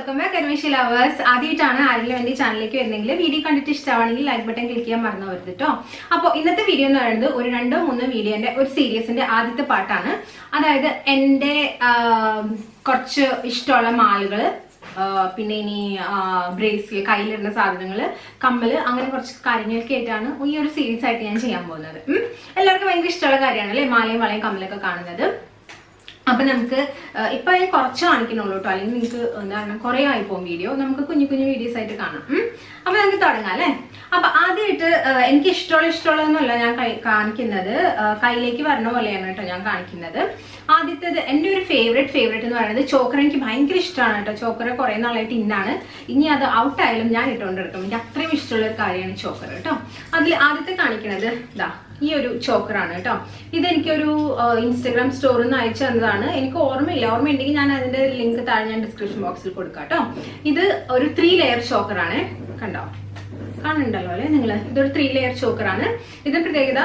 Welcome back അന്വേഷി lovers ആദ്യമായിട്ടാണ് ആരെങ്കിലും എന്റെ ചാനലിലേക്ക് വരുന്നെങ്കിൽ വീഡിയോ കണ്ടിട്ട് ഇഷ്ടമാണെങ്കിൽ ലൈക്ക് ബട്ടൺ ക്ലിക്ക് ചെയ്യാൻ മറന്നു വരുത് കേട്ടോ അപ്പോൾ ഇന്നത്തെ വീഡിയോ എന്ന് പറയുന്നത് ഒരു രണ്ടോ മൂന്നോ വീഡിയോന്റെ ഒരു സീരീസിന്റെ ആദ്യത്തെ പാട്ടാണ്. അതായത് എന്റെ കുറച്ച് ഇഷ്ടമുള്ള മാലുകൾ പിന്നെ ഇനി ബ്രേസ്ലെറ്റ് കയ്യിലിടുന്ന സാധനങ്ങൾ കമ്മൽ അങ്ങനെ കുറച്ച് കാര്യങ്ങളൊക്കെ ആയിട്ടാണ് ഈ ഒരു സീരീസ് ആയിട്ട് ഞാൻ ചെയ്യാൻ പോകുന്നത്. എല്ലാവർക്കും ഭയങ്കര ഇഷ്ടമുള്ള കാര്യമാണ് അല്ലേ? മാലയും വളയും കമ്മലൊക്കെ കാണുന്നത്. അപ്പൊ നമുക്ക് ഇപ്പൊ ഞാൻ കുറച്ച് കാണിക്കുന്നുള്ളൂ കേട്ടോ അല്ലെങ്കിൽ നിങ്ങൾക്ക് എന്താണ് കുറെ ആയി പോകും വീഡിയോ നമുക്ക് കുഞ്ഞു കുഞ്ഞു വീഡിയോസ് ആയിട്ട് കാണാം. അപ്പൊ നമുക്ക് തുടങ്ങാം അല്ലേ? അപ്പൊ ആദ്യമായിട്ട് എനിക്ക് ഇഷ്ടമുള്ള ഇഷ്ടമുള്ളതൊന്നുമല്ല ഞാൻ കാണിക്കുന്നത്. കയ്യിലേക്ക് വരണ പോലെയാണ് കേട്ടോ ഞാൻ കാണിക്കുന്നത്. ആദ്യത്തേത് എന്റെ ഒരു ഫേവറേറ്റ് ഫേവറേറ്റ് എന്ന് പറയുന്നത് ചോക്കർ എനിക്ക് ഭയങ്കര ഇഷ്ടമാണ് കേട്ടോ. ചോക്കർ കുറെ നാളായിട്ട് ഇന്നാണ്. ഇനി അത് ഔട്ട് ആയാലും ഞാൻ ഇട്ടുകൊണ്ടിരിക്കും. എനിക്ക് അത്രയും ഇഷ്ടമുള്ള ഒരു കാര്യമാണ് ചോക്കർ കേട്ടോ. അതിൽ ആദ്യത്തെ കാണിക്കുന്നത് ഇതാ ഈ ഒരു ചോക്കറാണ് കേട്ടോ. ഇതെനിക്കൊരു ഇൻസ്റ്റഗ്രാം സ്റ്റോറിൽ നിന്ന് അയച്ചു തന്നതാണ്. എനിക്ക് ഓർമ്മയില്ല. ഓർമ്മയുണ്ടെങ്കിൽ ഞാൻ അതിന്റെ ലിങ്ക് താഴെ ഞാൻ ഡിസ്ക്രിപ്ഷൻ ബോക്സിൽ കൊടുക്കാം കേട്ടോ. ഇത് ഒരു ത്രീ ലെയർ ചോക്കറാണ്. കണ്ടോ? കാണുന്നുണ്ടല്ലോ അല്ലെ നിങ്ങൾ ഇതൊരു ത്രീ ലെയർ ചോക്കറാണ് ഇത് പ്രത്യേകത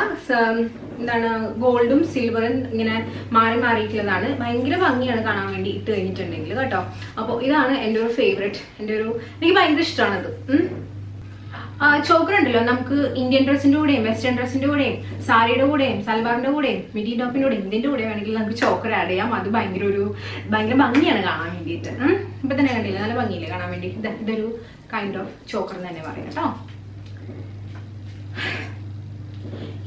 എന്താണ് ഗോൾഡും സിൽവറും ഇങ്ങനെ മാറി മാറിയിട്ടുള്ളതാണ്. ഭയങ്കര ഭംഗിയാണ് കാണാൻ വേണ്ടി ഇട്ട് കഴിഞ്ഞിട്ടുണ്ടെങ്കിൽ കേട്ടോ. അപ്പോൾ ഇതാണ് എന്റെ ഒരു ഫേവറേറ്റ് എന്റെ ഒരു എനിക്ക് ഭയങ്കര ഇഷ്ടമാണത് ചോക്കർ ഉണ്ടല്ലോ. നമുക്ക് ഇന്ത്യൻ ഡ്രസ്സിന്റെ കൂടെയും വെസ്റ്റേൺ ഡ്രസ്സിന്റെ കൂടെയും സാരിയുടെ കൂടെയും സൽവാറിന്റെ കൂടെയും മിഡി ടോപ്പിന്റെ കൂടെയും ഇതിന്റെ കൂടെ വേണമെങ്കിൽ നമുക്ക് ചോക്കർ ആഡ് ചെയ്യാം. അത് ഭയങ്കര ഒരു ഭയങ്കര ഭംഗിയാണ് കാണാൻ വേണ്ടിയിട്ട്. ഇപ്പൊ തന്നെ കണ്ടില്ല? നല്ല ഭംഗിയില്ലേ കാണാൻ വേണ്ടി? ഇത് ഇതൊരു കൈൻഡ് ഓഫ് ചോക്കർ എന്ന് തന്നെ പറയാം കേട്ടോ.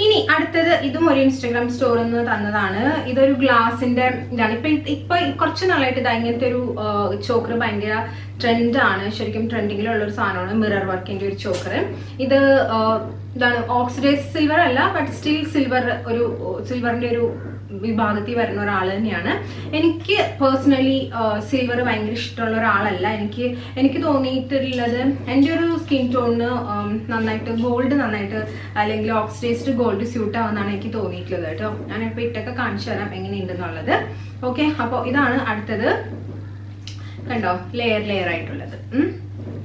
ഇനി അടുത്തത് ഇതും ഒരു ഇൻസ്റ്റഗ്രാം സ്റ്റോറിൽ നിന്ന് തന്നതാണ്. ഇതൊരു ഗ്ലാസിന്റെ ഇതാണ്. ഇപ്പൊ ഇപ്പൊ കുറച്ച് നാളായിട്ട് ഇതാ ഇങ്ങനത്തെ ഒരു ചോക്കർ ഭയങ്കര ആണ്. ശരിക്കും ട്രെൻഡിങ്ങിലുള്ള ഒരു സാധനമാണ് മിറർ വർക്കിന്റെ ഒരു ചോക്കർ. ഇത് ഇതാണ് ഓക്സിഡൈസ് സിൽവർ അല്ല ബട്ട് സ്റ്റിൽ സിൽവർ ഒരു സിൽവറിന്റെ ഒരു വിഭാഗത്തിൽ വരുന്ന ഒരാൾ തന്നെയാണ്. എനിക്ക് പേഴ്സണലി സിൽവർ ഭയങ്കര ഇഷ്ടമുള്ള ഒരാളല്ല. എനിക്ക് എനിക്ക് തോന്നിയിട്ടുള്ളത് എന്റെ ഒരു സ്കിൻ ടോണിന് നന്നായിട്ട് ഗോൾഡ് നന്നായിട്ട് അല്ലെങ്കിൽ ഓക്സിഡൈസ്ഡ് ഗോൾഡ് സ്യൂട്ട് ആവുന്നതാണ് എനിക്ക് തോന്നിയിട്ടുള്ളത് കേട്ടോ. ഞാനിപ്പോൾ ഇട്ടൊക്കെ കാണിച്ചു തരാം എങ്ങനെയുണ്ടെന്നുള്ളത്. ഓക്കെ അപ്പോൾ ഇതാണ് അടുത്തത്. കണ്ടോ ലെയർ ലെയർ ആയിട്ടുള്ളത്.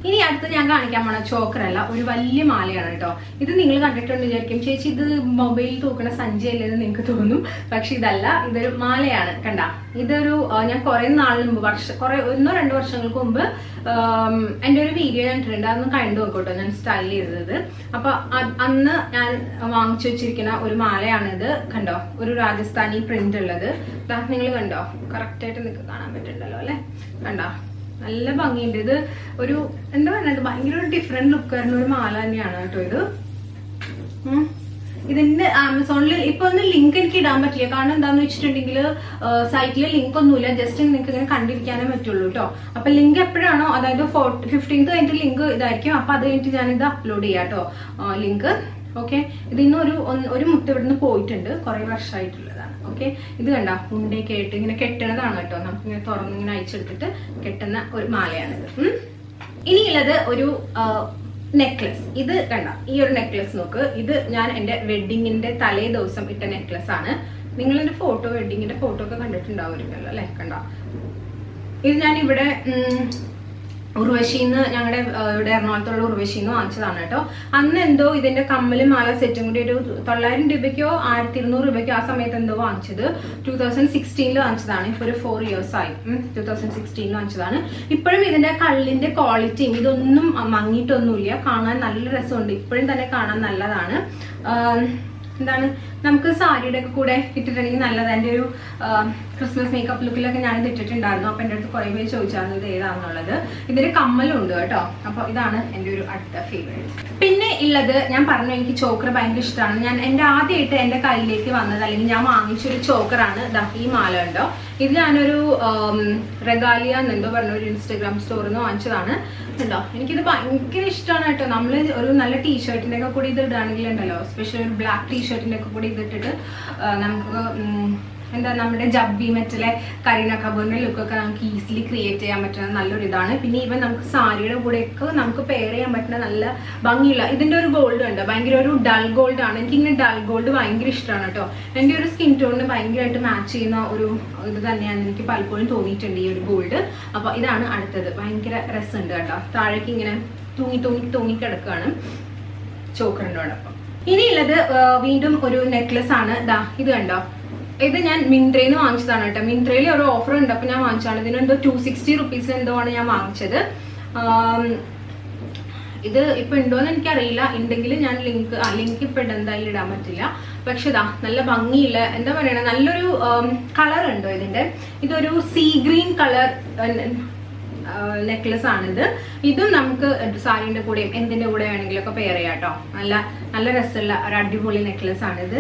ഇനി അടുത്ത് ഞാൻ കാണിക്കാൻ പോണ ചോക്കറല്ല ഒരു വലിയ മാലയാണ് കേട്ടോ. ഇത് നിങ്ങൾ കണ്ടിട്ടുണ്ട് വിചാരിക്കും. ചേച്ചി ഇത് മൊബൈൽ തൂക്കണ സഞ്ചിയല്ലേ എന്ന് നിങ്ങൾക്ക് തോന്നും. പക്ഷെ ഇതല്ല ഇതൊരു മാലയാണ് കണ്ട. ഇതൊരു ഞാൻ കുറെ നാളിന് മുമ്പ് വർഷം കുറെ ഒന്നോ രണ്ടോ വർഷങ്ങൾക്ക് മുമ്പ് എന്റെ ഒരു വീഡിയോ ഞാൻ ഇട്ടിട്ടുണ്ട്. അതൊന്ന് കണ്ടു നോക്കോട്ടോ ഞാൻ സ്റ്റൈൽ ചെയ്തത്. അപ്പൊ അന്ന് ഞാൻ വാങ്ങിച്ചു വെച്ചിരിക്കുന്ന ഒരു മാലയാണിത് കണ്ടോ? ഒരു രാജസ്ഥാനി പ്രിന്റ് ഉള്ളത്. നിങ്ങൾ കണ്ടോ? കറക്റ്റ് ആയിട്ട് നിങ്ങൾക്ക് കാണാൻ പറ്റുന്നുണ്ടല്ലോ അല്ലെ? കണ്ടോ? നല്ല ഭംഗിയുണ്ട്. ഇത് ഒരു എന്താ പറയുന്നത്? ഭയങ്കര ഒരു ഡിഫറെന്റ് ലുക്ക് വരുന്ന ഒരു മാല തന്നെയാണ് കേട്ടോ ഇത്. ഇതിന്റെ ആമസോണിൽ ഇപ്പൊ ഒന്ന് ലിങ്ക് എനിക്ക് ഇടാൻ പറ്റില്ല. കാരണം എന്താന്ന് വെച്ചിട്ടുണ്ടെങ്കിൽ സൈറ്റിൽ ലിങ്ക് ഒന്നുമില്ല. ജസ്റ്റ് നിങ്ങൾക്ക് ഇങ്ങനെ കണ്ടിരിക്കാനേ പറ്റുള്ളൂ കേട്ടോ. അപ്പൊ ലിങ്ക് എപ്പോഴാണോ അതായത് ഫിഫ്റ്റീൻത്ത് കഴിഞ്ഞിട്ട് ലിങ്ക് ഇതായിരിക്കും. അപ്പൊ അത് കഴിഞ്ഞിട്ട് ഞാനിത് അപ്ലോഡ് ചെയ്യാം കേട്ടോ. ലിങ്ക് ഓക്കെ ഇതിന്ന് ഒരു ഒരു മുത്ത് ഇവിടുന്ന് പോയിട്ടുണ്ട്. കുറെ വർഷമായിട്ടുള്ളതാണ് ഓക്കെ? ഇത് കണ്ട? ഉണ്ടയൊക്കെ ആയിട്ട് ഇങ്ങനെ കെട്ടണതാണ് കേട്ടോ. നമുക്ക് ഇങ്ങനെ തുറന്ന് ഇങ്ങനെ അയച്ചെടുത്തിട്ട് കെട്ടുന്ന ഒരു മാലയാണിത്. ഇനിയുള്ളത് ഒരു നെക്ലസ് ഇത് കണ്ട? ഈ ഒരു നെക്ലസ് നോക്ക്. ഇത് ഞാൻ എന്റെ വെഡിങ്ങിന്റെ തലേ ദിവസം ഇട്ട നെക്ലസ് ആണ്. നിങ്ങൾ എന്റെ ഫോട്ടോ വെഡിങ്ങിന്റെ ഫോട്ടോ ഒക്കെ കണ്ടിട്ടുണ്ടാവുമല്ലോ അല്ലെ? കണ്ട? ഇത് ഞാൻ ഇവിടെ ഉർവശിന്ന് ഞങ്ങളുടെ ഇവിടെ എറണാകുളത്തുള്ള ഉർവശിന്ന് വാങ്ങിച്ചതാണ് കേട്ടോ. അന്ന് എന്തോ ഇതിന്റെ കമ്മലും മാല സെറ്റും കൂടി ഒരു തൊള്ളായിരം രൂപയ്ക്കോ ആയിരത്തി ഇരുന്നൂറ് രൂപയ്ക്കോ ആ സമയത്ത് എന്തോ വാങ്ങിച്ചത്. ടൂ തൗസൻഡ് സിക്സ്റ്റീനിൽ വാങ്ങിച്ചതാണ്. ഇപ്പൊ ഒരു ഫോർ ഇയേഴ്സ് ആയി. ടൂ തൗസൻഡ് സിക്സ്റ്റീനിൽ വാങ്ങിച്ചതാണ്. ഇപ്പോഴും ഇതിന്റെ കള്ളിന്റെ ക്വാളിറ്റിയും ഇതൊന്നും മങ്ങിയിട്ടൊന്നുമില്ല. കാണാൻ നല്ല രസമുണ്ട്. ഇപ്പോഴും തന്നെ കാണാൻ നല്ലതാണ്. എന്താണ്? നമുക്ക് സാരിയുടെ ഒക്കെ കൂടെ ഇട്ടിട്ടുണ്ടെങ്കിൽ നല്ലത്. എന്റെ ഒരു ക്രിസ്മസ് മേക്കപ്പ് ലുക്കിലൊക്കെ ഞാനിത് ഇട്ടിട്ടുണ്ടായിരുന്നു. അപ്പോൾ എന്റെ അടുത്ത് കുറേ പേര് ചോദിച്ചായിരുന്നു ഇത് ഏതാണെന്നുള്ളത്. ഇതിന് കമ്മലുണ്ട് കേട്ടോ. അപ്പോൾ ഇതാണ് എന്റെ ഒരു അടുത്ത ഫേവറേറ്റ് പിന്നെ ഉള്ളത് ഞാൻ പറഞ്ഞു എനിക്ക് ചോക്കർ ഭയങ്കര ഇഷ്ടമാണ്. ഞാൻ എന്റെ ആദ്യമായിട്ട് എന്റെ കയ്യിലേക്ക് വന്നത് അല്ലെങ്കിൽ ഞാൻ വാങ്ങിച്ചൊരു ചോക്കറാണ് ദാ ഈ മാല ഉണ്ടോ ഇത് ഞാനൊരു റെഗാലിയ എന്നെന്തോ പറഞ്ഞ ഒരു ഇൻസ്റ്റഗ്രാം സ്റ്റോറിൽ നിന്ന് വാങ്ങിച്ചതാണ്. ഉണ്ടോ എനിക്കിത് ഭയങ്കര ഇഷ്ടമാണ് കേട്ടോ. നമ്മൾ ഒരു നല്ല ടീഷർട്ടിന്റെ ഒക്കെ കൂടി ഇത് ഇടുകയാണെങ്കിൽ ഉണ്ടല്ലോ സ്പെഷ്യൽ ഒരു ബ്ലാക്ക് ടീഷർട്ടിന്റെ ഒക്കെ കൂടി ഇതിട്ടിട്ട് ആ, നമുക്ക് എന്താ നമ്മുടെ ജബ്ബി മറ്റുള്ള കരീന കപൂറിന്റെ ലുക്കൊക്കെ നമുക്ക് ഈസിലി ക്രിയേറ്റ് ചെയ്യാൻ പറ്റുന്ന നല്ലൊരു ഇതാണ്. പിന്നെ ഈവൻ നമുക്ക് സാരിയുടെ കൂടെയൊക്കെ നമുക്ക് പെയർ ചെയ്യാൻ പറ്റുന്ന നല്ല ഭംഗിയുള്ള ഇതിന്റെ ഒരു ഗോൾഡ് ഉണ്ട് ഭയങ്കര ഒരു ഡൾ ഗോൾഡ് ആണ്. എനിക്ക് ഇങ്ങനെ ഡൾ ഗോൾഡ് ഭയങ്കര ഇഷ്ടമാണ് കേട്ടോ. എന്റെ ഒരു സ്കിൻ ടോണിന് ഭയങ്കരമായിട്ട് മാച്ച് ചെയ്യുന്ന ഒരു ഇത് തന്നെയാണ് എനിക്ക് പലപ്പോഴും തോന്നിയിട്ടുണ്ട് ഈ ഒരു ഗോൾഡ് അപ്പൊ ഇതാണ് അടുത്തത്. ഭയങ്കര രസമുണ്ട് കേട്ടോ. താഴേക്ക് ഇങ്ങനെ തൂങ്ങി തൂങ്ങി തൂങ്ങി കിടക്കുകയാണ്. ചോക്കറിനോടൊപ്പം ഇനിയുള്ളത് വീണ്ടും ഒരു നെക്ലസ് ആണ്. ദാ ഇത് കണ്ടോ? ഇത് ഞാൻ മിന്ത്രയിൽ നിന്ന് വാങ്ങിച്ചതാണ് കേട്ടോ. മിന്ത്രയിൽ ഒരു ഓഫർ ഉണ്ട് അപ്പൊ ഞാൻ വാങ്ങിച്ചതാണ്. ഇതിന് എന്തോ ടു സിക്സ്റ്റി റുപ്പീസിന് എന്തോ ആണ് ഞാൻ വാങ്ങിച്ചത്. ഇത് ഇപ്പൊ ഉണ്ടോന്ന് എനിക്കറിയില്ല. ഉണ്ടെങ്കിൽ ഞാൻ ലിങ്ക് ആ ലിങ്ക് ഇപ്പൊ എന്തായാലും ഇടാൻ പറ്റില്ല. പക്ഷെ ഇതാ നല്ല ഭംഗിയില്ല എന്താ പറയണ നല്ലൊരു കളർ ഉണ്ടോ ഇതിന്റെ? ഇതൊരു സീ ഗ്രീൻ കളർ നെക്ലസ് ആണിത്. ഇതും നമുക്ക് സാരിന്റെ കൂടെയും എന്തിന്റെ കൂടെ വേണമെങ്കിലും ഒക്കെ പെയർ ചെയ്യാം കേട്ടോ നല്ല നല്ല രസമുള്ള ഒരു അടിപൊളി നെക്ലസ് ആണിത്.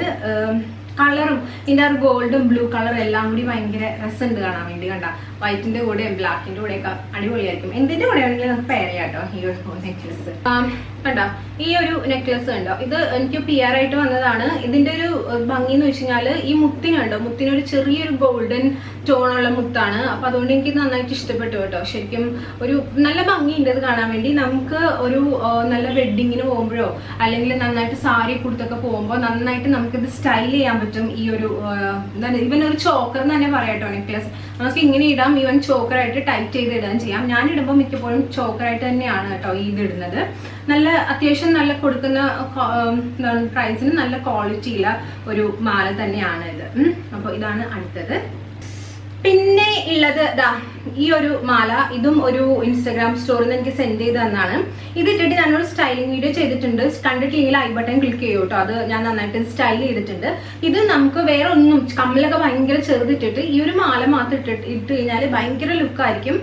കളറും ഇതിന്റെ ആ ഗോൾഡും ബ്ലൂ കളറും എല്ലാം കൂടി ഭയങ്കര രസമുണ്ട് കാണാൻ വേണ്ടി കണ്ട. വൈറ്റിന്റെ കൂടെയും ബ്ലാക്കിന്റെ കൂടെയൊക്കെ അടിപൊളിയായിരിക്കും. എന്തിന്റെ കൂടെ ആണെങ്കിലും നമുക്ക് പെയർ ചെയ്യാം ഈ ഒരു നെക്ലസ് കണ്ടോ? ഈ ഒരു നെക്ലസ് കണ്ടോ? ഇത് എനിക്ക് പി ആർ ആയിട്ട് വന്നതാണ്. ഇതിന്റെ ഒരു ഭംഗി എന്ന് വെച്ച് കഴിഞ്ഞാൽ ഈ മുത്തിനുണ്ടോ മുത്തിനൊരു ചെറിയൊരു ഗോൾഡൻ ടോണുള്ള മുത്താണ്. അപ്പൊ അതുകൊണ്ട് എനിക്ക് നന്നായിട്ട് ഇഷ്ടപ്പെട്ടു കേട്ടോ. ശരിക്കും ഒരു നല്ല ഭംഗിയുണ്ട് ഇത് കാണാൻ വേണ്ടി. നമുക്ക് ഒരു നല്ല വെഡിങ്ങിന് പോകുമ്പോഴോ അല്ലെങ്കിൽ നന്നായിട്ട് സാരി കൊടുത്തൊക്കെ പോകുമ്പോൾ നന്നായിട്ട് നമുക്കിത് സ്റ്റൈൽ ചെയ്യാൻ പറ്റും ഈ ഒരു എന്താണ് ഇവൻ ഒരു ചോക്കർ എന്ന് തന്നെ പറയാട്ടോ നെക്ലസ് നമുക്ക് ഇങ്ങനെ ഇടാം. ഇവൻ ചോക്കറായിട്ട് ടൈറ്റ് ചെയ്ത് ഇടാൻ ചെയ്യാം. ഞാൻ ഇടുമ്പോൾ മിക്കപ്പോഴും ചോക്കറായിട്ട് തന്നെയാണ് കേട്ടോ ഇത് ഇടുന്നത്. നല്ല അത്യാവശ്യം നല്ല കൊടുക്കുന്ന പ്രൈസിന് നല്ല ക്വാളിറ്റിയുള്ള ഒരു മാല തന്നെയാണ് ഇത്. അപ്പൊ ഇതാണ് അടുത്തത് പിന്നെ ഉള്ളത് ദാ ഈ ഒരു മാല ഇതും ഒരു ഇൻസ്റ്റാഗ്രാം സ്റ്റോറിൽ നിന്ന് എനിക്ക് സെൻഡ് ചെയ്ത് തന്നാണ്. ഇത് ഇട്ടിട്ട് ഞാനൊരു സ്റ്റൈലിംഗ് വീഡിയോ ചെയ്തിട്ടുണ്ട്. കണ്ടിട്ടില്ലെങ്കിൽ ഐ ബട്ടൺ ക്ലിക്ക് ചെയ്യൂ കേട്ടോ അത് ഞാൻ നന്നായിട്ട് സ്റ്റൈൽ ചെയ്തിട്ടുണ്ട്. ഇത് നമുക്ക് വേറെ ഒന്നും കമ്മലൊക്കെ ഭയങ്കര ചെറുതിട്ടിട്ട് ഈ ഒരു മാല മാത്രം ഇട്ടിട്ട് ഇട്ട് കഴിഞ്ഞാൽ ഭയങ്കര ലുക്കായിരിക്കും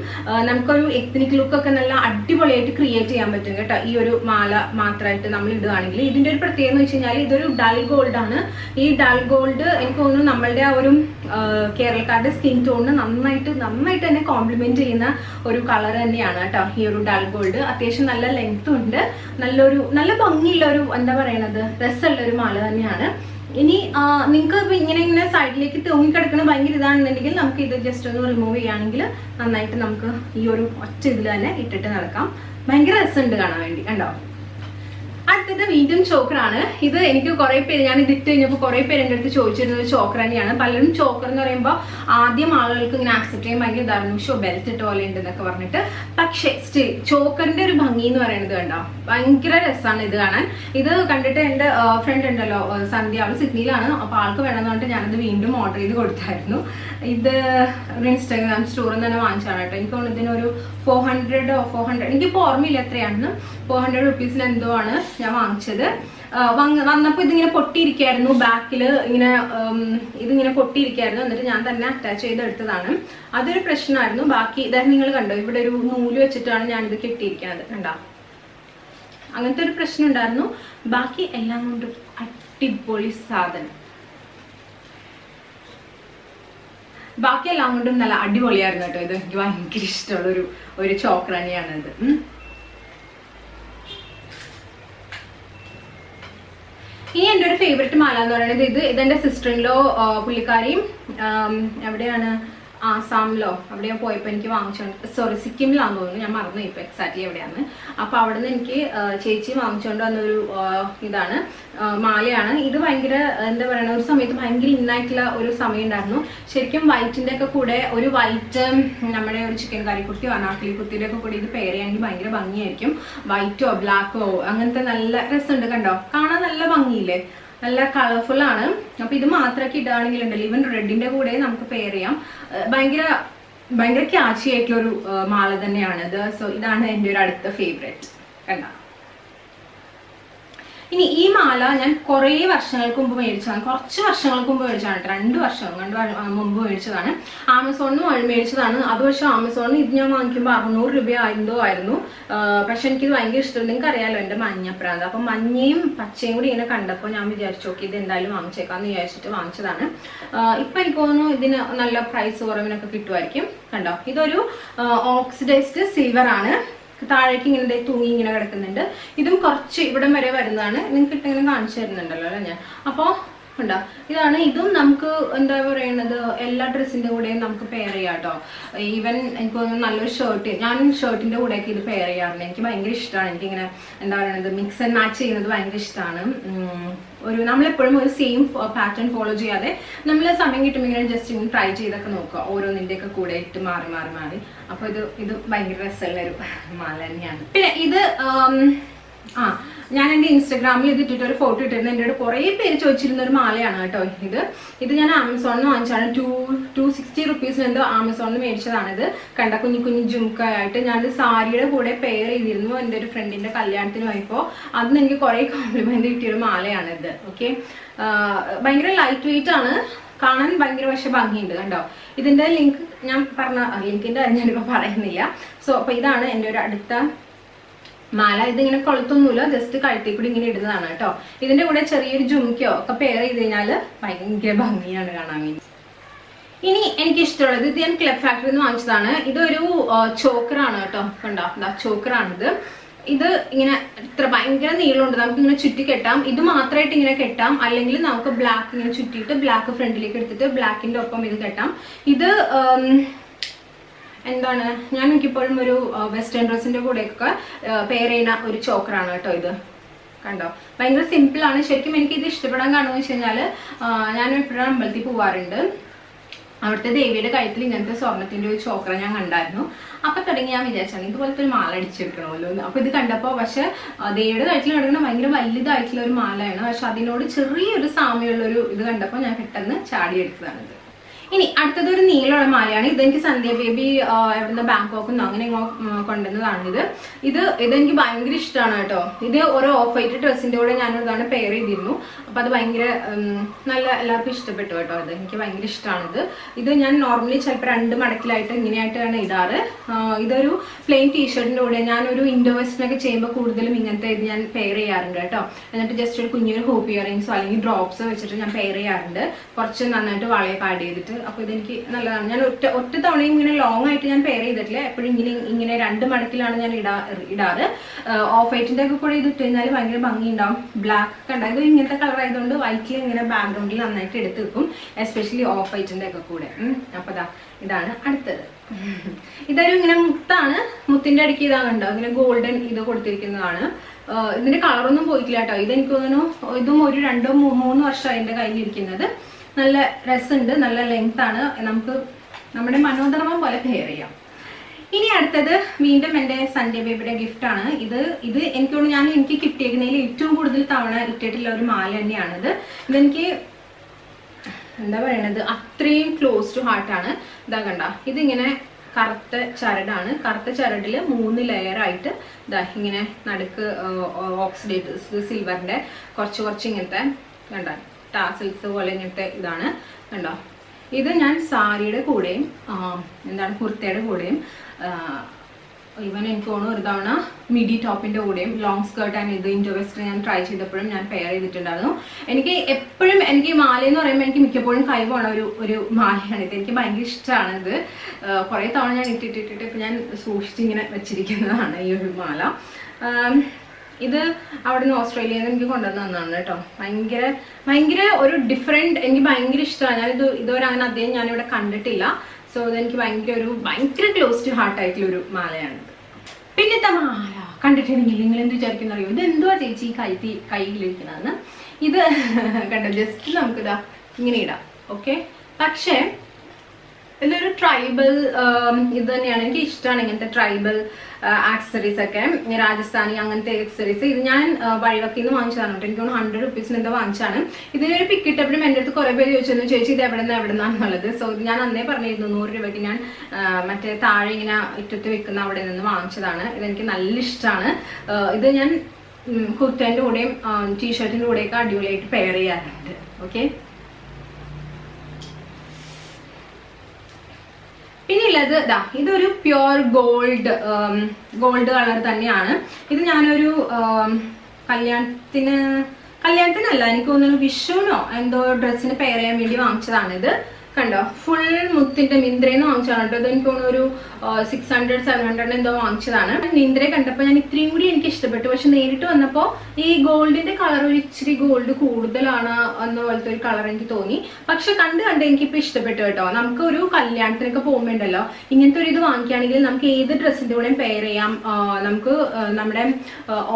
നമുക്കൊരു എത്നിക് ലുക്കൊക്കെ നല്ല അടിപൊളിയായിട്ട് ക്രിയേറ്റ് ചെയ്യാൻ പറ്റും കേട്ടോ. ഈ ഒരു മാല മാത്രമായിട്ട് നമ്മൾ ഇടുകയാണെങ്കിൽ. ഇതിന്റെ ഒരു പ്രത്യേകത എന്ന് വെച്ച് കഴിഞ്ഞാൽ ഇതൊരു ഡൾ ഗോൾഡ് ആണ്. ഈ ഡൾ ഗോൾഡ് എനിക്ക് തോന്നുന്നു നമ്മളുടെ ആ ഒരു കേരളക്കാരുടെ സ്കിൻ ടോണിന് നന്നായിട്ട് നന്നായിട്ട് തന്നെ കോംപ്ലിമെന്റ് ചെയ്യുന്ന ഒരു കളർ തന്നെയാണ് കേട്ടോ. ഈ ഒരു ഡൾ ഗോൾഡ് അത്യാവശ്യം നല്ല ലെങ്ത് ഉണ്ട്. നല്ലൊരു നല്ല ഭംഗിയുള്ള ഒരു എന്താ പറയണത് രസമുള്ള ഒരു മാല തന്നെയാണ്. ഇനി നിങ്ങൾക്ക് ഇങ്ങനെ ഇങ്ങനെ സൈഡിലേക്ക് തൂങ്ങിക്കിടക്കുന്ന ഭയങ്കര ഇതാണെന്നുണ്ടെങ്കിൽ നമുക്ക് ഇത് ജസ്റ്റ് ഒന്ന് റിമൂവ് ചെയ്യുകയാണെങ്കിൽ നന്നായിട്ട് നമുക്ക് ഈ ഒരു ഒറ്റ ഇതിൽ തന്നെ ഇട്ടിട്ട് നടക്കാം. ഭയങ്കര രസമുണ്ട് കാണാൻ വേണ്ടി. കണ്ടോ? അടുത്തത് വീണ്ടും ചോക്കറാണ്. ഇത് എനിക്ക് കുറെ പേര് ഞാൻ ഇതിട്ട് കഴിഞ്ഞപ്പോൾ കുറെ പേര് എന്റെ അടുത്ത് ചോദിച്ചിരുന്നത് ചോക്കർ തന്നെയാണ്. പലരും ചോക്കർ എന്ന് പറയുമ്പോൾ ആദ്യം ആളുകൾക്ക് ഇങ്ങനെ ആക്സെപ്റ്റ് ചെയ്യാൻ ഭയങ്കര ഇതായിരുന്നു. ഷോ ബെൽറ്റ് ഇട്ട പോലെ ഉണ്ട് എന്നൊക്കെ പറഞ്ഞിട്ട്. പക്ഷേ സ്റ്റിൽ ചോക്കറിന്റെ ഒരു ഭംഗി എന്ന് പറയുന്നത് കണ്ടോ? ഭയങ്കര രസമാണ് ഇത് കാണാൻ. ഇത് കണ്ടിട്ട് എന്റെ ഫ്രണ്ട് ഉണ്ടല്ലോ സന്ധ്യ. അവൾ സിഡ്നിയിലാണ്. അപ്പൊ ആൾക്ക് വേണമെന്ന് പറഞ്ഞിട്ട് ഞാനത് വീണ്ടും ഓർഡർ ചെയ്ത് കൊടുത്തായിരുന്നു. ഇത് ഇൻസ്റ്റാഗ്രാം സ്റ്റോറിൽ നിന്ന് തന്നെ വാങ്ങിച്ചാണ് കേട്ടോ. എനിക്ക് തോന്നുന്നു ഇതിനൊരു ഫോർ ഹൺഡ്രഡോ ഫോർ ഹൺഡ്രഡ് എനിക്കിപ്പോൾ ഓർമ്മയില്ല എത്രയാണെന്ന്. ഫോർ ഹൺഡ്രഡ് റുപ്പീസിന് എന്തോ ആണ്. ഞാൻ വാങ്ങിച്ചത്. വന്നപ്പോ വന്നപ്പോൾ ഇതിങ്ങനെ പൊട്ടിയിരിക്കായിരുന്നു. ബാക്കിൽ ഇങ്ങനെ ഇതിങ്ങനെ പൊട്ടിയിരിക്കായിരുന്നു. എന്നിട്ട് ഞാൻ തന്നെ അറ്റാച്ച് ചെയ്തെടുത്തതാണ് അതൊരു പ്രശ്നമായിരുന്നു. ബാക്കി ഇതായത് നിങ്ങൾ കണ്ടോ ഇവിടെ ഒരു നൂൽ വെച്ചിട്ടാണ് ഞാൻ ഇത് കെട്ടിയിരിക്കുന്നത്. കണ്ടോ? അങ്ങനത്തെ ഒരു പ്രശ്നം ഉണ്ടായിരുന്നു. ബാക്കി എല്ലാം കൊണ്ടും അടിപൊളി സാധനം. ബാക്കി എല്ലാം കൊണ്ടും നല്ല അടിപൊളിയായിരുന്നു കേട്ടോ ഇത്. എനിക്ക് ഭയങ്കര ഇഷ്ടമുള്ള ഒരു ഒരു ചോക്ര തന്നെയാണ് ഇത് ഉം. ഇനി എന്റെ ഒരു ഫേവററ്റ് മാല എന്ന് പറയുന്നത് ഇത് ഇതെന്റെ സിസ്റ്ററിന്റെ പുള്ളിക്കാരിയും എവിടെയാണ്? ആസാമിലോ അവിടെ പോയപ്പോൾ എനിക്ക് വാങ്ങിച്ചോണ്ട് സോറി സിക്കിമിലാന്ന് തോന്നുന്നു ഞാൻ മറന്നു ഇപ്പൊ എക്സാക്ട്ലി എവിടെയാണ് അപ്പൊ അവിടെ നിന്ന് എനിക്ക് ചേച്ചി വാങ്ങിച്ചുകൊണ്ട് വന്നൊരു ഇതാണ് മാലയാണ്. ഇത് ഭയങ്കര എന്താ പറയണ ഒരു സമയത്ത് ഭയങ്കര ഇന്നായിട്ടുള്ള ഒരു സമയം ഉണ്ടായിരുന്നു ശരിക്കും വൈറ്റിന്റെ ഒക്കെ കൂടെ ഒരു വൈറ്റ് നമ്മുടെ ഒരു ചിക്കൻ കറി കുത്തിയോ അനാക്കിലി കുത്തിയുടെ ഒക്കെ കൂടി ഇത് പെയർ ചെയ്യാണെങ്കിൽ ഭയങ്കര ഭംഗിയായിരിക്കും. വൈറ്റോ ബ്ലാക്കോ അങ്ങനത്തെ നല്ല രസമുണ്ട് കണ്ടോ? കാണാൻ നല്ല ഭംഗിയില്ലേ? നല്ല കളർഫുൾ ആണ്. അപ്പൊ ഇത് മാത്രമൊക്കെ ഇടുകയാണെങ്കിൽ ഉണ്ടല്ലോ ഈവൻ റെഡിന്റെ കൂടെ നമുക്ക് പെയർ ചെയ്യാം. ഭയങ്കര ഭയങ്കര ക്യാച്ചി ആയിട്ടുള്ള ഒരു മാല തന്നെയാണ് ഇത്. സോ ഇതാണ് എന്റെ ഒരു അടുത്ത ഫേവറേറ്റ് കണ്ട? ഇനി ഈ മാല ഞാൻ കുറേ വർഷങ്ങൾക്ക് മുമ്പ് മേടിച്ചതാണ്. കുറച്ച് വർഷങ്ങൾക്ക് മുമ്പ് മേടിച്ചതാണ്. രണ്ട് വർഷം രണ്ട് മുമ്പ് മേടിച്ചതാണ്. ആമസോണിൽ നിന്ന് മേടിച്ചതാണ്. അത് പക്ഷെ ആമസോണിൽ ഇത് ഞാൻ വാങ്ങിക്കുമ്പോൾ അറുന്നൂറ് രൂപ ആയിരുന്നോ. ആയിരുന്നു പക്ഷെ എനിക്കിത് ഭയങ്കര ഇഷ്ടം. നിങ്ങൾക്ക് അറിയാലോ എന്റെ മഞ്ഞപ്രാന്ത്. അപ്പം മഞ്ഞയും പച്ചയും കൂടി ഇങ്ങനെ കണ്ടപ്പോൾ ഞാൻ വിചാരിച്ചു നോക്കി ഇത് എന്തായാലും വാങ്ങിച്ചേക്കാന്ന് വിചാരിച്ചിട്ട് വാങ്ങിച്ചതാണ്. ഇപ്പൊ എനിക്ക് തോന്നുന്നു ഇതിന് നല്ല പ്രൈസ് കുറവിനൊക്കെ കിട്ടുമായിരിക്കും കണ്ടോ? ഇതൊരു ഓക്സിഡൈസ്ഡ് സിൽവർ ആണ്. താഴേക്ക് ഇങ്ങനെ തൂങ്ങി ഇങ്ങനെ കിടക്കുന്നുണ്ട്. ഇതും കുറച്ച് ഇവിടം വരെ വരുന്നതാണ്. നിങ്ങൾക്ക് ഇട്ടിങ്ങനെ കാണിച്ചു തരുന്നുണ്ടല്ലോ അല്ലേ ഞാൻ? അപ്പോൾ ഉണ്ടോ? ഇതാണ് ഇതും നമുക്ക് എന്താ പറയുന്നത് എല്ലാ ഡ്രസ്സിന്റെ കൂടെയും നമുക്ക് പെയർ ചെയ്യാം കേട്ടോ ഈവൻ എനിക്ക് തോന്നുന്നു നല്ലൊരു ഷർട്ട് ഞാൻ ഷർട്ടിന്റെ കൂടെയൊക്കെ ഇത് പെയർ ചെയ്യാറുണ്ട്. എനിക്ക് ഭയങ്കര ഇഷ്ടമാണ്. എനിക്കിങ്ങനെ എന്താ പറയുന്നത് മിക്സ് ആൻഡ് മാച്ച് ചെയ്യുന്നത് ഭയങ്കര ഇഷ്ടമാണ്. ഒരു നമ്മളെപ്പോഴും ഒരു സെയിം പാറ്റേൺ ഫോളോ ചെയ്യാതെ നമ്മൾ സമയം കിട്ടുമ്പോൾ ഇങ്ങനെ ജസ്റ്റ് ഇങ്ങനെ ട്രൈ ചെയ്തൊക്കെ നോക്കുക. ഓരോന്നിന്റെ ഒക്കെ കൂടെ ഇട്ട് മാറി മാറി മാറി. അപ്പൊ ഇത് ഇത് ഭയങ്കര രസമുള്ള ഒരു മാല തന്നെയാണ്. പിന്നെ ഇത് ആ ഞാൻ എന്റെ ഇൻസ്റ്റാഗ്രാമിൽ ഇത് ഇട്ടിട്ട് ഒരു ഫോട്ടോ ഇട്ടിരുന്നു. എന്റെ കുറേ പേര് ചോദിച്ചിരുന്ന ഒരു മാലയാണ് കേട്ടോ ഇത്. ഇത് ഞാൻ ആമസോണിൽ നിന്ന് വാങ്ങിച്ചാണ് ടു ടു സിക്സ്റ്റി റുപ്പീസിന് എന്തോ ആമസോണിൽ നിന്ന് മേടിച്ചതാണിത് കണ്ട കുഞ്ഞു കുഞ്ഞു ജുംക്കായിട്ട് ഞാനിത് സാരിയുടെ കൂടെ പെയർ ചെയ്തിരുന്നു എന്റെ ഒരു ഫ്രണ്ടിന്റെ കല്യാണത്തിന് പോയപ്പോൾ അന്ന് എനിക്ക് കുറേ കോംപ്ലിമെന്റ് കിട്ടിയൊരു മാലയാണിത് ഓക്കെ ഭയങ്കര ലൈറ്റ് വെയിറ്റ് ആണ്. കാണാൻ ഭയങ്കര പക്ഷെ ഭംഗിയുണ്ട് കണ്ടോ? ഇതിന്റെ ലിങ്ക് ഞാൻ പറഞ്ഞ ലിങ്കിന്റെ ഞാനിപ്പോ പറയുന്നില്ല. സോ അപ്പോൾ ഇതാണ് എന്റെ ഒരു അടുത്ത മാല ഇതിങ്ങനെ കൊളുത്തൊന്നുമില്ല ജസ്റ്റ് കഴുത്തി കൂടി ഇങ്ങനെ ഇടുന്നതാണ് കേട്ടോ. ഇതിന്റെ കൂടെ ചെറിയൊരു ജുംക്കയോ ഒക്കെ പെയർ ചെയ്ത് കഴിഞ്ഞാൽ ഭയങ്കര ഭംഗിയാണ് കാണാൻ വേണ്ടി. ഇനി എനിക്ക് ഇഷ്ടമുള്ളത് ഇത് ഞാൻ ക്ലബ് ഫാക്ടറിയിൽ നിന്ന് വാങ്ങിച്ചതാണ്. ഇതൊരു ചോക്കറാണ് കേട്ടോ. കണ്ടോ? ചോക്കറാണിത്. ഇത് ഇങ്ങനെ ഇത്ര ഭയങ്കര നീളമുണ്ട്. നമുക്ക് ഇങ്ങനെ ചുറ്റി കെട്ടാം. ഇത് മാത്രമായിട്ട് ഇങ്ങനെ കെട്ടാം. അല്ലെങ്കിൽ നമുക്ക് ബ്ലാക്ക് ഇങ്ങനെ ചുറ്റിയിട്ട് ബ്ലാക്ക് ഫ്രണ്ടിലേക്ക് എടുത്തിട്ട് ബ്ലാക്കിന്റെ ഒപ്പം ഇത് കെട്ടാം. ഇത് എന്താണ്? ഞാൻ എനിക്കിപ്പോഴും ഒരു വെസ്റ്റേൺ ഡ്രസ്സിന്റെ കൂടെയൊക്കെ പെയർ ചെയ്യുന്ന ഒരു ചോക്കറാണ് കേട്ടോ ഇത്. കണ്ടോ? ഭയങ്കര സിമ്പിൾ ആണ്. ശരിക്കും എനിക്ക് ഇത് ഇഷ്ടപ്പെടാൻ കാണുമെന്ന് വെച്ച് കഴിഞ്ഞാൽ ഞാൻ എപ്പോഴും അമ്പലത്തിൽ പോവാറുണ്ട്. അവിടുത്തെ ദേവിയുടെ കഴുത്തിൽ ഇങ്ങനത്തെ സ്വർണത്തിന്റെ ഒരു ചോക്ര ഞാൻ കണ്ടായിരുന്നു. അപ്പൊ തുടങ്ങി ഞാൻ വിചാരിച്ചാണ് ഇതുപോലത്തെ ഒരു മാല അടിച്ചെടുക്കണമല്ലോ അപ്പൊ ഇത് കണ്ടപ്പോ പക്ഷെ ദേവിയുടെ കഴുത്തിൽ കിടക്കുന്ന ഭയങ്കര വലുതായിട്ടുള്ള ഒരു മാലയാണ്. പക്ഷെ അതിനോട് ചെറിയൊരു സാമ്യമുള്ള ഒരു ഇത് കണ്ടപ്പോ ഞാൻ പെട്ടെന്ന് ചാടിയെടുത്തതാണ് ഇത് ഇനി അടുത്തത് ഒരു നീളമുള്ള മാലയാണ് ഇതെനിക്ക് സന്ധ്യ ബേബി എവിടുന്ന ബാങ്കോക്കിൽ നിന്നോ അങ്ങനെ കൊണ്ടുവന്നതാണ് ഇത്. ഇത് ഇതെനിക്ക് ഭയങ്കര ഇഷ്ടമാണ് കേട്ടോ. ഇത് ഓരോ ഓഫ് വൈറ്റ് ഡ്രസ്സിന്റെ കൂടെ ഞാൻ ഇതാണ് പെയർ ചെയ്തിരുന്നു. അപ്പൊ അത് ഭയങ്കര നല്ല എല്ലാവർക്കും ഇഷ്ടപ്പെട്ടു കേട്ടോ അത് എനിക്ക് ഭയങ്കര ഇഷ്ടമാണ് ഇത് ഞാൻ നോർമലി ചിലപ്പോൾ രണ്ട് മടക്കിലായിട്ട് ഇങ്ങനെയായിട്ടാണ് ഇടാറ്. ഇതൊരു പ്ലെയിൻ ടീഷർട്ടിന്റെ കൂടെ ഞാനൊരു ഇൻഡോ വെസ്റ്റിനൊക്കെ ചെയ്യുമ്പോൾ കൂടുതലും ഇങ്ങനത്തെ ഇത് ഞാൻ പെയർ ചെയ്യാറുണ്ട് കേട്ടോ. എന്നിട്ട് ജസ്റ്റ് ഒരു കുഞ്ഞൊരു ഹോപ്പ് ഇയറിങ്സോ അല്ലെങ്കിൽ ഡ്രോപ്സ് വെച്ചിട്ട് ഞാൻ പെയർ ചെയ്യാറുണ്ട്. കുറച്ച് നന്നായിട്ട് വളയൊക്കെ ആഡ് ചെയ്തിട്ട്. അപ്പോൾ ഇതെനിക്ക് നല്ലതാണ്. ഞാൻ ഒറ്റ ഒറ്റ തവണയും ഇങ്ങനെ ലോങ് ആയിട്ട് ഞാൻ പെയർ ചെയ്തിട്ടില്ല. എപ്പോഴും ഇങ്ങനെ ഇങ്ങനെ രണ്ട് മടക്കിലാണ് ഞാൻ ഇടാ ഇടാറ്. ഓഫ് വൈറ്റിന്റെ ഒക്കെ കൂടെ ഇത് ഇട്ട് കഴിഞ്ഞാൽ ഭയങ്കര ഭംഗി ഉണ്ടാവും ബ്ലാക്ക് ഒക്കെ ഇത് ഇങ്ങനത്തെ കളർ ആയതുകൊണ്ട് വൈറ്റിൽ ഇങ്ങനെ ബാക്ക്ഗ്രൗണ്ടിൽ നന്നായിട്ട് എടുത്ത് വെക്കും. എസ്പെഷ്യലി ഓഫ് വൈറ്റിന്റെ ഒക്കെ കൂടെ. അപ്പൊ ഇതാണ് അടുത്തത്. ഇതൊരു ഇങ്ങനെ മുത്താണ്. മുത്തിന്റെ അടുക്ക് ഇതാ കണ്ടോ? ഇങ്ങനെ ഗോൾഡൻ ഇത് കൊടുത്തിരിക്കുന്നതാണ്. ഇതിന്റെ കളറൊന്നും പോയിട്ടില്ല കേട്ടോ. ഇതെനിക്ക് തോന്നുന്നു ഇതും ഒരു രണ്ടോ മൂന്ന് വർഷമായി എന്റെ കയ്യിലിരിക്കുന്നത്. നല്ല രസമുണ്ട്. നല്ല ലെങ്ത് ആണ്. നമുക്ക് നമ്മുടെ മനോധർമ്മം പോലെ പെയർ ചെയ്യാം. ഇനി അടുത്തത് വീണ്ടും എന്റെ സൺഡേ ബേബിയുടെ ഗിഫ്റ്റ് ആണ്. ഇത് ഇത് എനിക്ക് തോന്നുന്നു ഞാൻ എനിക്ക് കിട്ടിയേക്കുന്നതിൽ ഏറ്റവും കൂടുതൽ തവണ ഇട്ടിട്ടുള്ള ഒരു മാല തന്നെയാണിത്. ഇതെനിക്ക് എന്താ പറയണത്? അത്രയും ക്ലോസ് ടു ഹാർട്ടാണ് ഇതാ കണ്ട ഇതിങ്ങനെ കറുത്ത ചരടാണ്. കറുത്ത ചരടിൽ മൂന്ന് ലെയർ ആയിട്ട് ഇതാ ഇങ്ങനെ നടുക്ക് ഓക്സിഡേറ്റ് സിൽവറിന്റെ കുറച്ച് കുറച്ച് ഇങ്ങനത്തെ കണ്ട ടാസിൽസ് പോലെ ഇങ്ങനത്തെ ഇതാണ്. കണ്ടോ ഇത് ഞാൻ സാരിയുടെ കൂടെയും എന്താണ് കുർത്തയുടെ കൂടെയും ഇവൻ എനിക്ക് തോന്നുന്നു ഒരു തവണ മിഡി ടോപ്പിന്റെ കൂടെയും ലോങ് സ്കേർട്ട് ആൻഡ് ഇത് ഇൻഡോ വെസ്റ്റർ ഞാൻ ട്രൈ ചെയ്തപ്പോഴും ഞാൻ പെയർ ചെയ്തിട്ടുണ്ടായിരുന്നു. എനിക്ക് എപ്പോഴും എനിക്ക് മാല എന്ന് പറയുമ്പോൾ എനിക്ക് മിക്കപ്പോഴും കൈ പോണ ഒരു ഒരു മാലയാണ്. ഇത് എനിക്ക് ഭയങ്കര ഇഷ്ടമാണ് ഇത്. കുറെ തവണ ഞാൻ ഇട്ടിട്ടിട്ടിട്ട് ഇപ്പൊ ഞാൻ സൂക്ഷിച്ചിങ്ങനെ വെച്ചിരിക്കുന്നതാണ് ഈ ഒരു മാല. ഇത് അവിടെ നിന്ന് ഓസ്ട്രേലിയയിൽ നിന്ന് എനിക്ക് കൊണ്ടുവന്ന് തന്നതാണ് കേട്ടോ. ഭയങ്കര ഭയങ്കര ഒരു ഡിഫറെന്റ് എനിക്ക് ഭയങ്കര ഇഷ്ടമാണ്. ഇത് ഇതുവരെ അങ്ങനെ അദ്ദേഹം ഞാനിവിടെ കണ്ടിട്ടില്ല. സോ അതെനിക്ക് ഭയങ്കര ഒരു ഭയങ്കര ക്ലോസ് ടു ഹാർട്ട് ആയിട്ടുള്ള ഒരു മാലയാണ്. പിന്നത്തെ മാല കണ്ടിട്ടുണ്ടെങ്കിൽ നിങ്ങൾ എന്ത് വിചാരിക്കുന്ന അറിയോ? ഇത് എന്തുവാ ചേച്ചി കൈത്തി കയ്യിലിരിക്കുന്നതെന്ന് ഇത് കണ്ടോ? ജസ്റ്റ് നമുക്കിതാ ഇങ്ങനെ ഇടാം. ഓക്കെ പക്ഷേ ഇതൊരു ട്രൈബൽ ഇത് തന്നെയാണ്. എനിക്ക് ഇഷ്ടമാണ് ഇങ്ങനത്തെ ട്രൈബൽ ആക്സസറീസ് ഒക്കെ രാജസ്ഥാനി അങ്ങനത്തെ ആക്സസറീസ് ഇത് ഞാൻ വഴിവക്കിൽ നിന്ന് വാങ്ങിച്ചതാണ് കേട്ടോ. എനിക്ക് ഹൺഡ്രഡ് റുപ്പീസിന് എന്താ വാങ്ങിച്ചാണ്. ഇതിന് ഒരു പിക്ക് ഇട്ടപ്പോഴും എന്റെ അടുത്ത് കുറേ പേര് ചോദിച്ചു ചേച്ചി ഇത് എവിടെ നിന്ന് എവിടെ നിന്നാണെന്നുള്ളത് സോ ഞാൻ അന്നേ പറഞ്ഞിരുന്നു നൂറ് രൂപയ്ക്ക് ഞാൻ മറ്റേ താഴെ ഇങ്ങനെ ഇറ്റത്ത് വെക്കുന്ന അവിടെ നിന്ന് വാങ്ങിച്ചതാണ്. ഇതെനിക്ക് നല്ല ഇഷ്ടമാണ്. ഇത് ഞാൻ കുർത്തേന്റെ കൂടെയും ടീഷർട്ടിന്റെ കൂടെയൊക്കെ അടിപൊളിയായിട്ട് പെയർ ചെയ്യാറുണ്ട്. ഓക്കെ ഉള്ളത് ഇതാ ഇതൊരു പ്യുർ ഗോൾഡ് ഗോൾഡ് കളർ തന്നെയാണ്. ഇത് ഞാനൊരു കല്യാണത്തിന് കല്യാണത്തിനല്ല എനിക്ക് തോന്നുന്നു വിഷുവിനോ എന്തോ ഡ്രസ്സിന് പെയർ ചെയ്യാൻ വേണ്ടി വാങ്ങിച്ചതാണിത്. കണ്ടോ? ഫുൾ മുത്തിന്റെ മിന്ത്രയെന്ന് വാങ്ങിച്ചതാണ് കേട്ടോ. ഇത് എനിക്ക് തോന്നുന്നു ഒരു സിക്സ് ഹൺഡ്രഡ് സെവൻ ഹൺഡ്രഡ് എന്തോ വാങ്ങിച്ചതാണ്. മിന്ത്രയെ കണ്ടപ്പോൾ ഞാൻ ഇത്രയും കൂടി എനിക്ക് ഇഷ്ടപ്പെട്ടു. പക്ഷെ നേരിട്ട് വന്നപ്പോൾ ഈ ഗോൾഡിന്റെ കളർ ഒരു ഇച്ചിരി ഗോൾഡ് കൂടുതലാണ് എന്ന പോലത്തെ ഒരു കളർ എനിക്ക് തോന്നി. പക്ഷെ കണ്ട് കണ്ട് എനിക്കിപ്പോൾ ഇഷ്ടപ്പെട്ടു കേട്ടോ. നമുക്ക് ഒരു കല്യാണത്തിനൊക്കെ പോകുമ്പോണ്ടല്ലോ ഇങ്ങനത്തെ ഒരു ഇത് വാങ്ങിക്കുകയാണെങ്കിൽ നമുക്ക് ഏത് ഡ്രസ്സിന്റെ കൂടെയും പെയർ ചെയ്യാം. നമുക്ക് നമ്മുടെ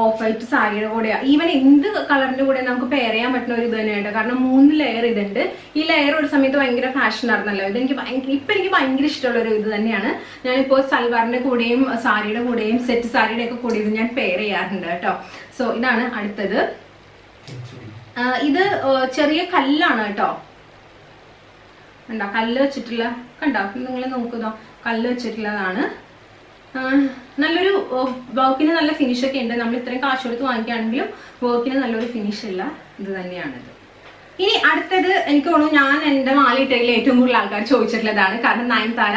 ഓഫ് വൈറ്റ് സാരിയുടെ കൂടെ ഈവൻ എന്ത് കളറിന്റെ കൂടെ നമുക്ക് പെയർ ചെയ്യാൻ പറ്റുന്ന ഒരു ഇത് തന്നെയാണ് കാരണം മൂന്ന് ലെയർ ഇതുണ്ട്. ഈ ലെയർ ഒരു സമയത്ത് ഭയങ്കര ഫാഷൻ ഫാഷൻ ആയിരുന്നല്ലോ. ഇതെനിക്ക് ഭയങ്കര ഇപ്പൊ എനിക്ക് ഭയങ്കര ഇഷ്ടമുള്ള ഒരു ഇത് തന്നെയാണ്. ഞാനിപ്പോ സൽവാറിന്റെ കൂടെയും സാരിയുടെ കൂടെയും സെറ്റ് സാരിയുടെ ഒക്കെ കൂടെ ഇത് ഞാൻ പെയർ ചെയ്യാറുണ്ട് കേട്ടോ. സോ ഇതാണ് അടുത്തത്. ഇത് ചെറിയ കല്ലാണ് കേട്ടോ. കണ്ടോ? കല്ല് വെച്ചിട്ടുള്ള കണ്ടോ? നിങ്ങൾ നോക്കുന്നോ കല്ല് വെച്ചിട്ടുള്ളതാണ്. നല്ലൊരു വർക്കിന് നല്ല ഫിനിഷ് ഒക്കെ ഉണ്ട്. നമ്മൾ ഇത്രയും കാശ് കൊടുത്ത് വാങ്ങിക്കുകയാണെങ്കിലും വർക്കിന് നല്ലൊരു ഫിനിഷ് ഉള്ള ഇത് തന്നെയാണിത് ഇനി അടുത്തത് എനിക്ക് തോന്നുന്നു ഞാൻ എന്റെ മാല ഇട്ടതിൽ ഏറ്റവും കൂടുതൽ ആൾക്കാർ ചോദിച്ചിട്ടുള്ളതാണ്. കാരണം നയൻതാര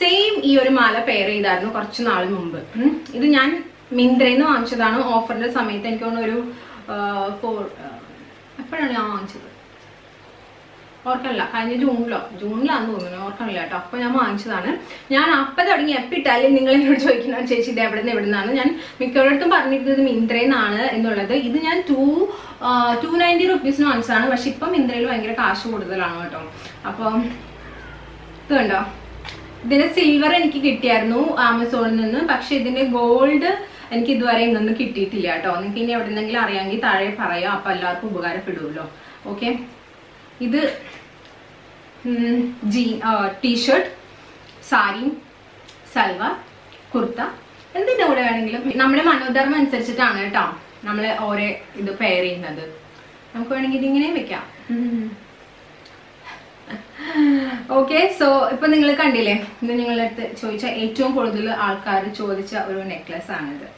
സെയിം ഈ ഒരു മാല പെയർ ചെയ്തായിരുന്നു കുറച്ച് നാൾ മുമ്പ്. ഇത് ഞാൻ മിന്ത്രയിൽ നിന്ന് വാങ്ങിച്ചതാണ് ഓഫറിന്റെ സമയത്ത് എനിക്ക് തോന്നുന്നു ഒരു ഫോർ എപ്പോഴാണ് ഞാൻ വാങ്ങിച്ചത്. ഓർക്കണില്ല. കഴിഞ്ഞ ജൂണിലോ ജൂണിലാന്ന് തോന്നുന്നു ഓർക്കണില്ല കേട്ടോ. അപ്പൊ ഞാൻ വാങ്ങിച്ചതാണ്. ഞാൻ അപ്പൊ തുടങ്ങി എപ്പോൾ ഇട്ടാലും നിങ്ങൾ എന്നോട് ചോദിക്കുന്ന ചേച്ചി ഇത് എവിടെ നിന്ന് എവിടെ നിന്നാണ് ഞാൻ മിക്കവരടുത്തും പറഞ്ഞിരുന്നത് മിന്ത്രയെന്നാണ് എന്നുള്ളത്. ഇത് ഞാൻ ടു ടു നയന്റി റുപ്പീസിന് വാങ്ങിച്ചതാണ്. പക്ഷെ ഇപ്പം മിന്ത്രയിൽ ഭയങ്കര കാശ് കൂടുതലാണ് കേട്ടോ. അപ്പം ഇത് കണ്ടോ? ഇതിന്റെ സിൽവർ എനിക്ക് കിട്ടിയായിരുന്നു ആമസോണിൽ നിന്ന്. പക്ഷെ ഇതിന്റെ ഗോൾഡ് എനിക്ക് ഇതുവരെ ഇന്നൊന്നും കിട്ടിയിട്ടില്ല കേട്ടോ. നിങ്ങൾക്ക് ഇനി എവിടെ നിന്നെങ്കിലും അറിയാമെങ്കിൽ താഴെ പറയാം. അപ്പൊ എല്ലാവർക്കും ഉപകാരപ്പെടുമല്ലോ ഓക്കെ ഇത് ജീ ടീഷർട്ട് സാരി സൽവാർ കുർത്ത എന്തിന്റെ കൂടെ വേണമെങ്കിലും. നമ്മുടെ മനോധർമ്മം അനുസരിച്ചിട്ടാണ് കേട്ടോ നമ്മൾ ഓരോ ഇത് പെയർ ചെയ്യുന്നത്. നമുക്ക് വേണമെങ്കിൽ ഇതിങ്ങനെ വെക്കാം. ഓക്കെ സോ ഇപ്പൊ നിങ്ങൾ കണ്ടില്ലേ ഇത് നിങ്ങളുടെ അടുത്ത് ചോദിച്ച ഏറ്റവും കൂടുതൽ ആൾക്കാർ ചോദിച്ച ഒരു നെക്ലസ് ആണിത്.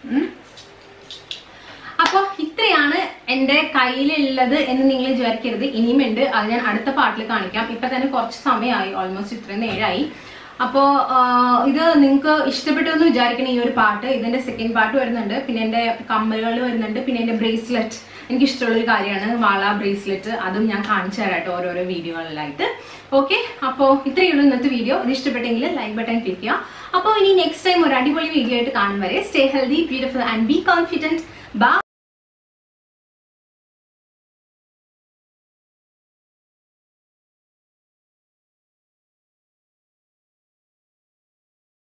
അപ്പൊ ഇത്രയാണ് എന്റെ കയ്യിലുള്ളത് എന്ന് നിങ്ങൾ വിചാരിക്കരുത്. ഇനിയും ഉണ്ട്. അത് ഞാൻ അടുത്ത പാട്ടിൽ കാണിക്കാം. ഇപ്പൊ തന്നെ കുറച്ച് സമയമായി. ഓൾമോസ്റ്റ് ഇത്രയും നേരമായി. അപ്പോ ഇത് നിങ്ങൾക്ക് ഇഷ്ടപ്പെട്ടു എന്ന് വിചാരിക്കണം ഈ ഒരു പാട്ട് ഇതിന്റെ സെക്കൻഡ് പാട്ട് വരുന്നുണ്ട്. പിന്നെ എന്റെ കമ്മലുകൾ വരുന്നുണ്ട്. പിന്നെ എന്റെ ബ്രേസ്ലെറ്റ് എനിക്ക് ഇഷ്ടമുള്ള ഒരു കാര്യമാണ്. വാള ബ്രേസ്ലെറ്റ് അതും ഞാൻ കാണിച്ചു തരാം കേട്ടോ ഓരോരോ വീഡിയോകളിലായിട്ട്. ഓക്കെ അപ്പോ ഇത്രയേ ഉള്ളൂ ഇന്നത്തെ വീഡിയോ. ഇത് ഇഷ്ടപ്പെട്ടെങ്കിൽ ലൈക്ക് ബട്ടൺ ക്ലിക്ക് ചെയ്യുക. അപ്പോൾ ഇനി നെക്സ്റ്റ് ടൈം ഒരു അടിപൊളി വീഡിയോ ആയിട്ട് കാണും വരെ. Stay healthy beautiful and be confident bye